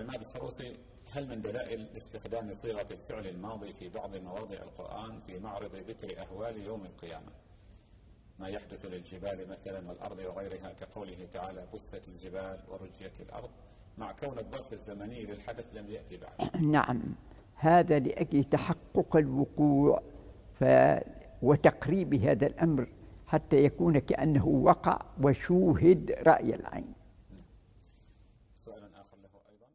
عماد الفروسي هل من دلائل استخدام صيغة الفعل الماضي في بعض مواضع القرآن في معرض ذكر أهوال يوم القيامة؟ ما يحدث للجبال مثلا والأرض وغيرها كقوله تعالى بست الجبال ورجيت الأرض مع كون الظرف الزمني للحدث لم يأتي بعد. نعم. هذا لأجل تحقق الوقوع ف وتقريب هذا الأمر حتى يكون كأنه وقع وشوهد رأي العين. سؤال آخر له أيضا.